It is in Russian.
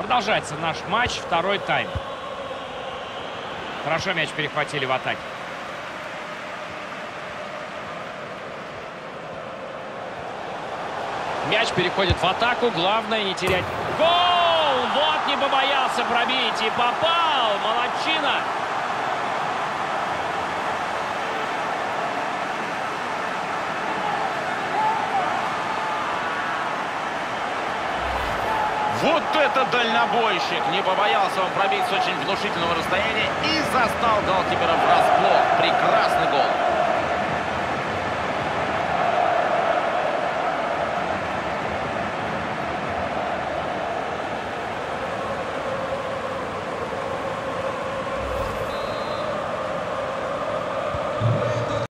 Продолжается наш матч, второй тайм. Хорошо мяч перехватили в атаке. Мяч переходит в атаку. Главное не терять. Гол! Вот не побоялся пробить и попал. Молодчина! Вот это дальнобойщик! Не побоялся он пробить с очень внушительного расстояния и застал голкипера. Прекрасный гол.